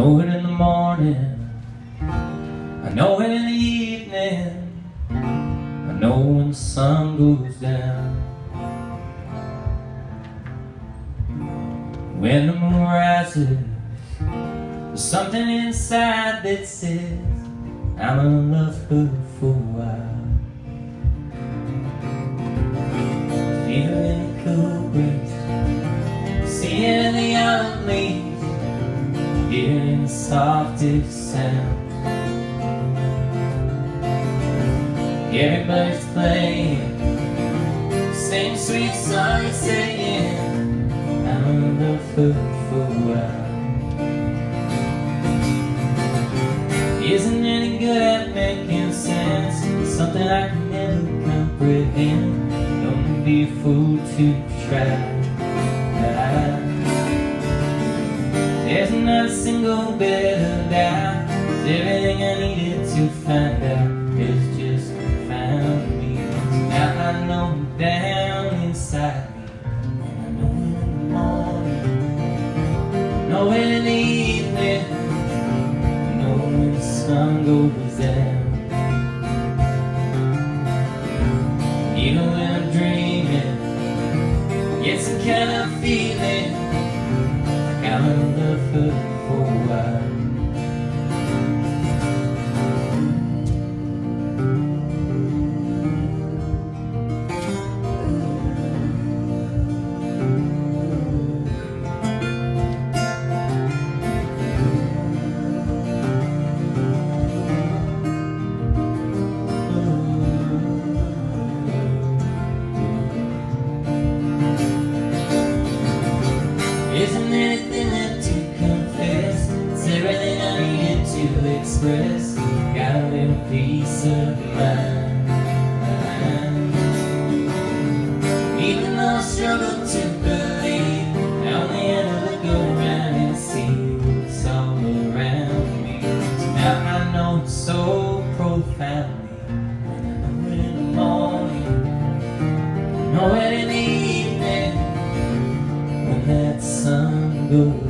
know it in the morning. I know it in the evening. I know when the sun goes down. When the moon rises There's something inside that says I'm gonna love her for a while. Feeling the cool breeze Seeing the young leaves Hearing softest sound Everybody's playing Same sweet song saying I'm love her for a while. Isn't any good at making sense? Something I can never comprehend. Don't be a fool to try There's not a single bit of doubt Everything I needed to find out Is just found me. Now I know down inside me And I know in the morning. Know in the evening know the sun goes down. Even when I'm dreaming. Get some kind of feeling I'm in love for to express. Got a little peace of mind. Even though I struggle to believe, I only had to look around and see what's all around me. Now I know so profoundly. I know it in the morning, know it in the evening when that sun goes